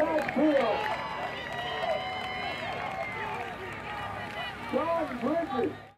backfield. John Bridges.